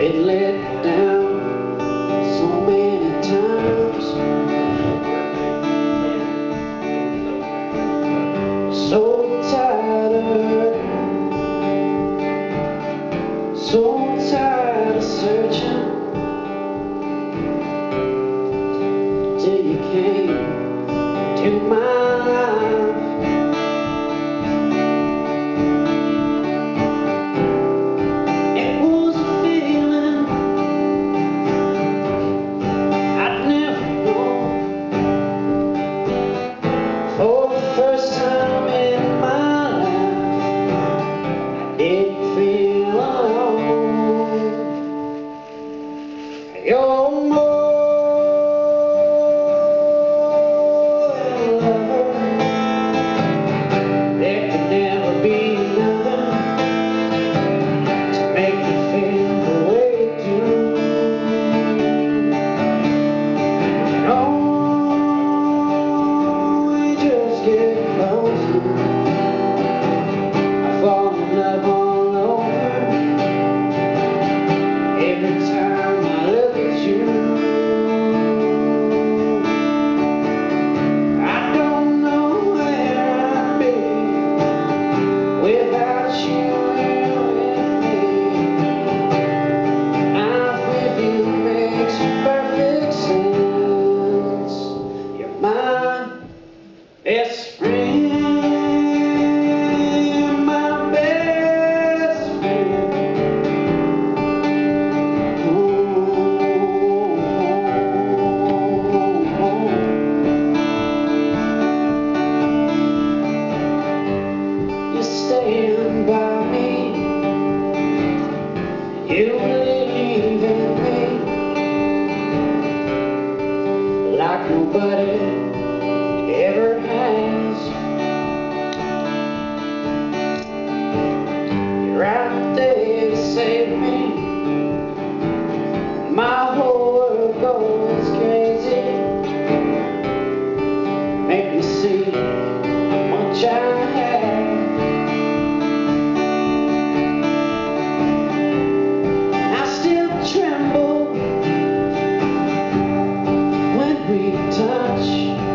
been let down so many times. So tired of hurting, so tired of searching till you came to my. Eu morro. Best friend, touch.